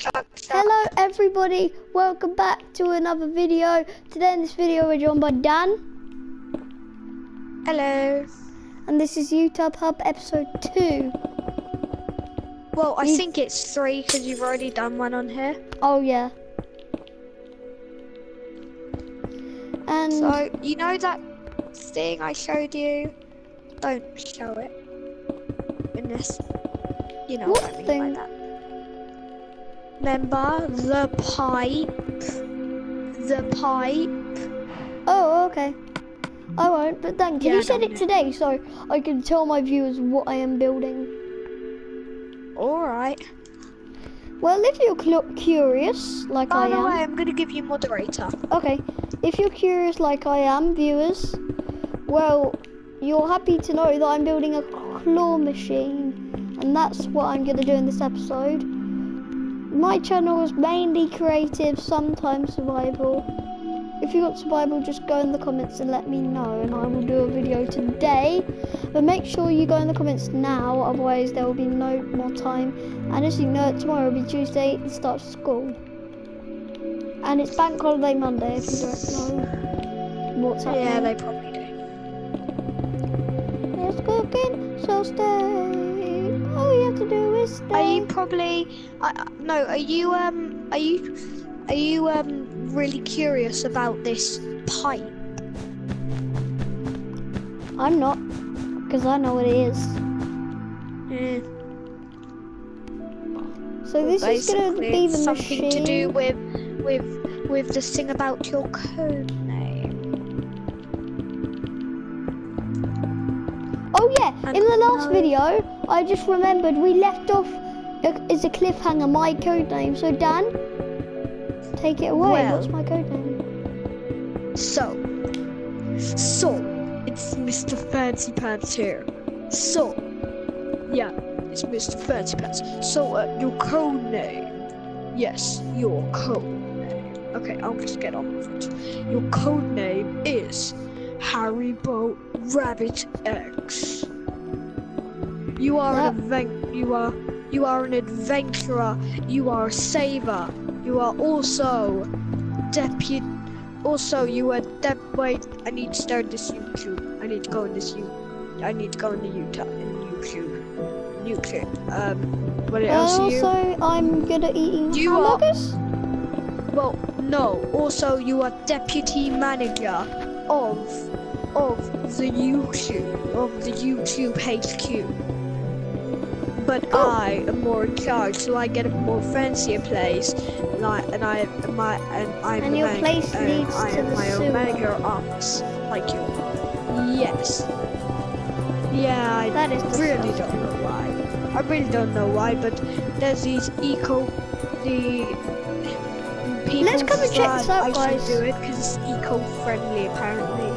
Hello everybody, welcome back to another video. Today in this video we're joined by Dan. Hello. And this is YouTube Hub episode 2. Well, I You- think it's three because you've already done one on here. Oh yeah. And So, you know that thing I showed you? Don't show it. In this. You know what, What I mean thing? by that. Remember the pipe? The pipe? oh okay. I won't, but Dan, can Yeah, you send it today so I can tell my viewers what I am building? Alright. Well, if you're cl- curious, like By I the am, way, I'm going to give you moderator. Okay, if you're curious like I am, viewers, well, you're happy to know that I'm building a claw machine, and that's what I'm going to do in this episode. My channel is mainly creative, sometimes survival. If you want survival, just go in the comments and let me know, and I will do a video today. But make sure you go in the comments now, otherwise there will be no more time. And as you know, tomorrow will be Tuesday, the start of school. And it's Bank Holiday Monday if you don't know what's happening. Yeah, they probably do. It's cooking, so stay. All you have to do is stay. Are you probably? Uh, no. Are you um? Are you? Are you um? Really curious about this pipe? I'm not, because I know what it is. Eh, So this is going to be the something machine. to do with with with this thing about your code name. Oh yeah, And in the last no- video, I just remembered we left off is a cliffhanger. My code name. So Dan, take it away. Well- What's my code name? So, so it's Mr. Fancy Pants here. So, yeah, it's Mr. Fancy Pants. So, uh, your code name? Yes, your code name. Okay, I'll just get on with it. Your code name is Haribo Rabbit X. You are Yep. an advent. You are you are an adventurer. You are a saver. You are also deputy. Also, you are dep. Wait, I need to start this YouTube. I need to go in this you. I need to go into Utah in YouTube. YouTube. Um, what else are you? also, I'm good at eating You are- hamburgers. Well, no. Also, you are deputy manager of of the YouTube of the YouTube HQ. But Oh. I am more in charge, so I get a more fancier place, and I and I my and I'm And your place and leads I to the my sewer. own manager office, like you. Yes. Yeah, I That is really don't know why. I really don't know why, but there's these eco the people Let's come and check this out, I guys. do it because it's eco-friendly apparently.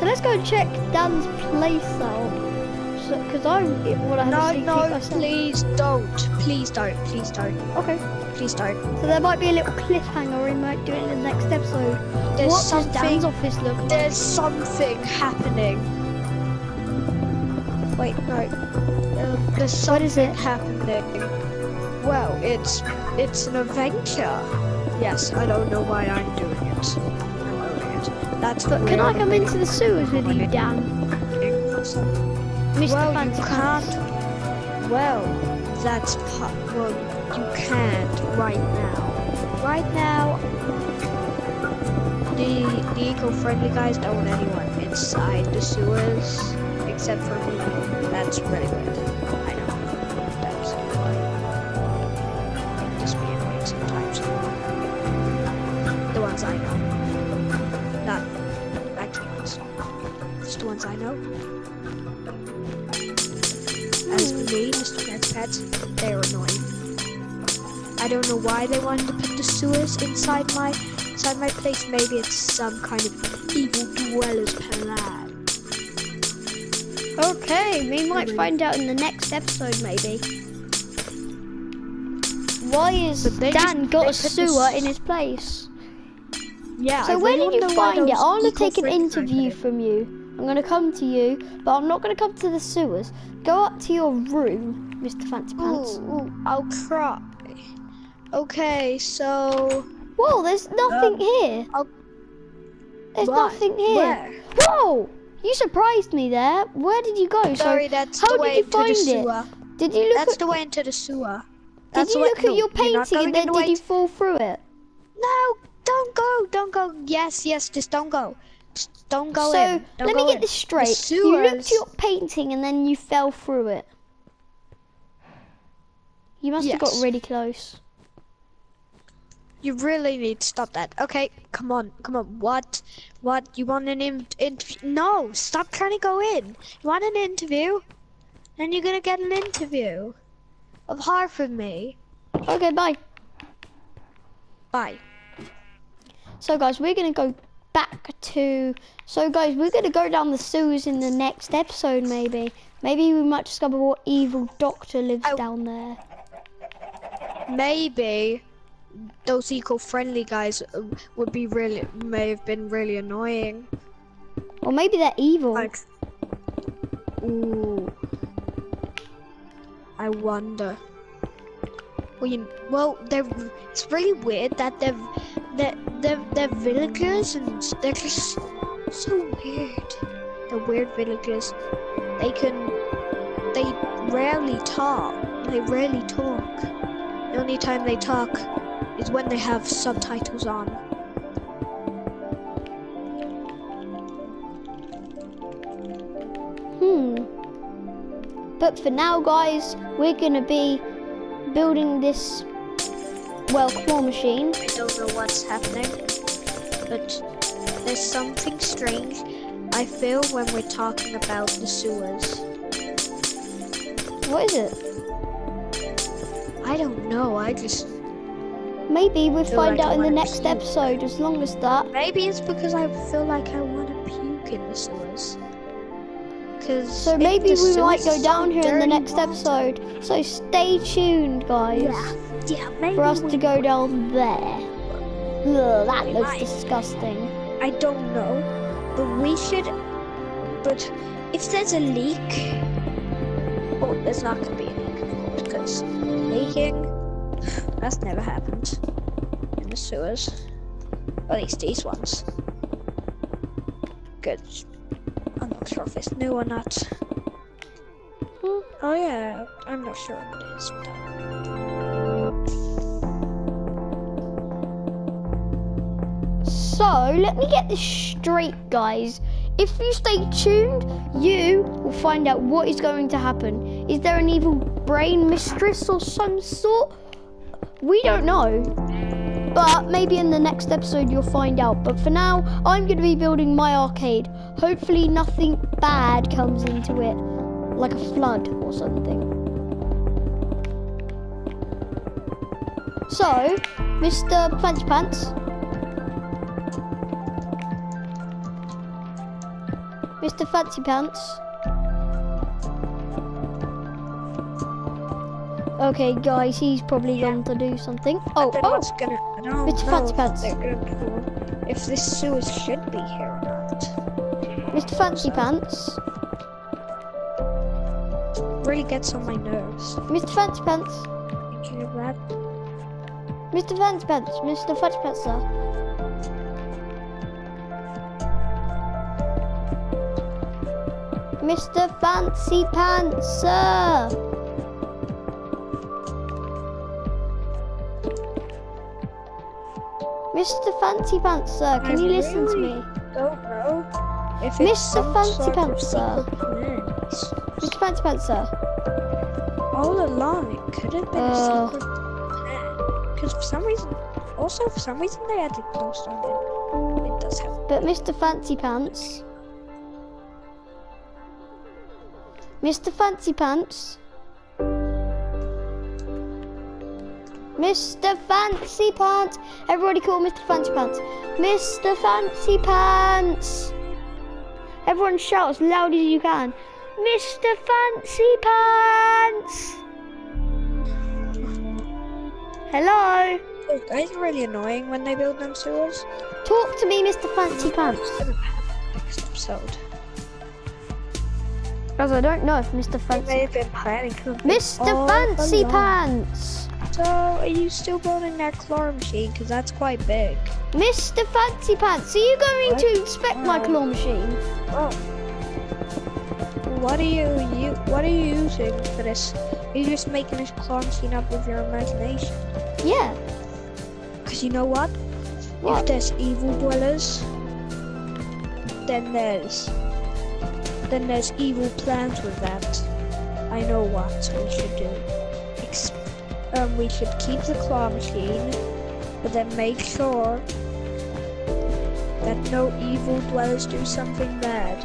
So let's go check Dan's place out. Because I want to have a No, sneak no, myself. please don't, please don't, please don't, Okay. please don't. So there might be a little cliffhanger. We might do it in the next episode. There's what does something. Dan's office look like? There's something happening. Wait, no. Um, there's something What is it? happening. Well, it's it's an adventure. Yes, I don't know why I'm doing it. I'm doing it. That's But can. I come into the sewers with you, Dan? Mr. Well, Fancy you can't. Well, that's pu- well, you can't right now. Right now, the the eco-friendly guys don't want anyone inside the sewers except for me. That's really weird. Know why they wanted to put the sewers inside my inside my place. Maybe it's some kind of evil dweller's plan. Okay, we might find out in the next episode, maybe. Why is Dan just- got a sewer in his place? Yeah. So I where did you find it? I want to take an interview from you. I'm going to come to you, but I'm not going to come to the sewers. Go up to your room, Mr. Fancy. Pants. Ooh, ooh, I'll try. Okay, so Whoa, there's nothing Um, here. I'll- There's what? nothing here. Where? Whoa! You surprised me there. Where did you go? Sorry, so, that's how the did way you into find the it? sewer. Did you look That's at the way into the sewer. Did you the way- look at your painting and then did you fall through it? No, don't go, don't go. Yes, yes, just don't go. Just don't go so in. Don't let me get in. this straight. The You looked at your painting and then you fell through it. You must have got really close. You really need to stop that. Okay, come on, come on. What? What? You want an in- interview? No, stop trying to go in. You want an interview? Then you're gonna get an interview of half of me. Okay, bye. Bye. So guys, we're gonna go back to. So guys, we're gonna go down the sewers in the next episode. Maybe, maybe we might discover what evil doctor lives Oh. down there. Maybe those eco-friendly guys uh, would be really may have been really annoying. Or maybe they're evil. Like, ooh, I wonder. Well, you, well, they're. It's really weird that they're, they're, they're, they're villagers and they're just so weird. They're weird villagers. They can. They rarely talk. They rarely talk. The only time they talk is when they have subtitles on. Hmm. But for now, guys, we're gonna be building this, well, claw machine. I don't know what's happening, but there's something strange I feel when we're talking about the sewers. What is it? I don't know, I just. Maybe we'll find like out in the next puke. episode. As long as that. Maybe it's because I feel like I want to puke in the sewers. Cause So maybe we might go down here in the next episode. So stay tuned, guys, Yeah, yeah, maybe for us to go might. down there. Ugh, that We looks might. disgusting. I don't know, but we should. But if there's a leak, oh, there's not gonna be a leak, of course, because leaking that's never happened in the sewers. At least these ones. Good. I'm not sure if it's new or not. Hmm. Oh yeah, I'm not sure if it is. So let me get this straight, guys. If you stay tuned, you will find out what is going to happen. Is there an evil brain mistress or some sort? We don't know. But maybe in the next episode you'll find out. But for now, I'm going to be building my arcade. Hopefully, nothing bad comes into it, like a flood or something. So, Mr. Fancy Pants. Mr. Fancy Pants. Okay, guys, he's probably going to do something. Oh, I oh, what's oh. gonna. I don't Mr. Fancy if Pants. they're gonna do- If this sewers should be here or not. Mr. Fancy Pants. Really gets on my nerves. Mr. Fancy Pants. Thinking of that. Mr. Fancy Pants. Mr. Fancy Pants, sir. Mr. Fancy Pants, sir. Mr. Fancy Pants, sir, can you listen to me? Don't know. If Mr. Fancy Pants, sir. Mr. Fancy Pants, sir. All along, it could have been Uh. a secret plan. Because for some reason, also for some reason, they had added glowstone in. It does have. But Mr. Fancy Pants. Mr. Fancy Pants. Mr. Fancy Pants. Everybody call Mr. Fancy Pants. Mr. Fancy Pants. Everyone shout as loud as you can. Mr. Fancy Pants. Hello. Those guys are really annoying when they build them sewers. Talk to me, Mr. Fancy Pants. Next episode. Because I don't know if Mr. Fancy have been planning. Mr. Fancy. Pants! So, are you still building that claw machine? Because that's quite big. Mr. Fancy Pants, are you going What? to inspect my Oh. claw machine? Oh. What are you, you what are you using for this? Are you just making this claw machine up with your imagination? Yeah. Because you know what? What? If there's evil dwellers, then there's then there's evil plans with that. I know what we should do. Ex- um, we should keep the claw machine, but then make sure that no evil dwellers do something bad.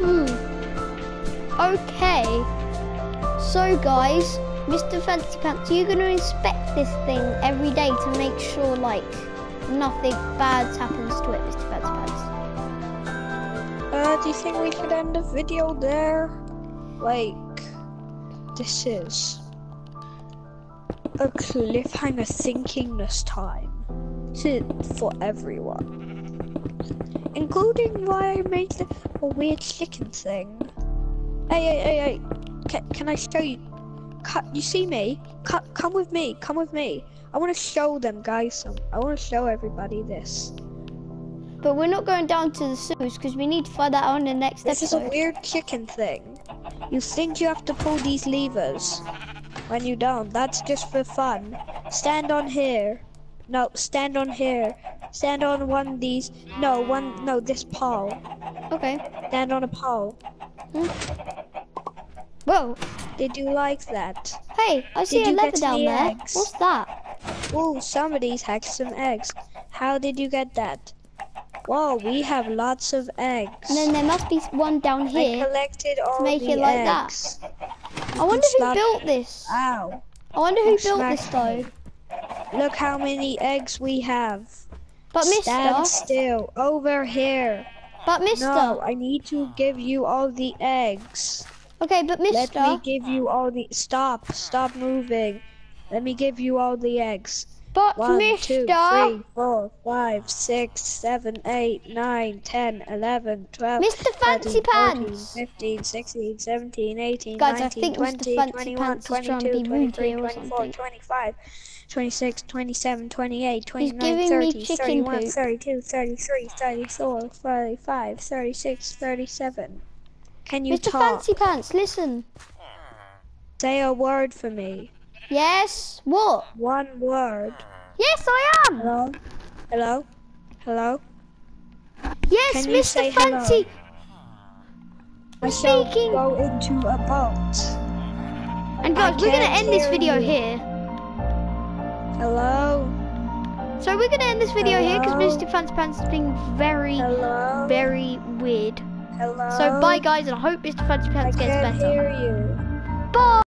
Hmm. Okay. So guys, Mr. Fancy Pants, you're gonna inspect this thing every day to make sure like nothing bad happens to it, Mr. Fancy Pants. Uh, do you think we should end the video there? Like, this is a cliffhanger thinking this time to, for everyone, including why I made the, a weird chicken thing. Hey, hey, hey, hey! Can, can I show you? Ca you see me? Co come with me. Come with me. I want to show them guys some. I want to show everybody this. But we're not going down to the sewers because we need to find that out in the next This is a weird chicken thing. You think you have to pull these levers when you don't. That's just for fun. Stand on here. No, stand on here. Stand on one of these. No, one. No, this pole. Okay. Stand on a pole. Hmm? Whoa. Did you like that? Hey, I see a lever down there. eggs? What's that? Oh, somebody's hacked some eggs. How did you get that? Whoa, we have lots of eggs. And then there must be one down I here. collected all make the it like that. eggs. I wonder who built this. Ow. I wonder who built this though. Look how many eggs we have. But Stand Mister, still. Over here. but Mister. No, I need to give you all the eggs. Okay, but mister. Let me give you all the. Stop. Stop moving. Let me give you all the eggs. But One, Mister. two, three, four, five, six, seven, eight, nine, ten, eleven, twelve. Mr. Fancy 13, 14, Pants. 15, 16, 17, 18, Guys, 19, 20, 21, Pants is trying to 22, 23, 24, 25, 26, 27, 28, 29, 30, 31, poop. 32, 33, 34, 35, 36, 37. Can you Mr. talk? Fancy Pants, listen. Say a word for me. Yes. What? One word. Yes, I am. Hello? Hello? Hello? Yes, Can Mr. say hello? Fancy. I shall Speaking. go into a boat. And guys, we're gonna end this video you. here. Hello? So we're gonna end this video here because Mr. Fancy Pants is being very, Hello? very weird. Hello? So bye guys, and I hope Mr. Fancy I Pants gets can't better. hear you. Bye.